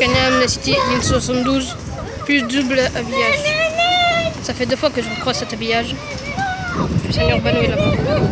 Scania Amnesty 1072 plus double habillage. Ça fait deux fois que je recroise cet habillage. Le Seigneur Urbano est là-bas.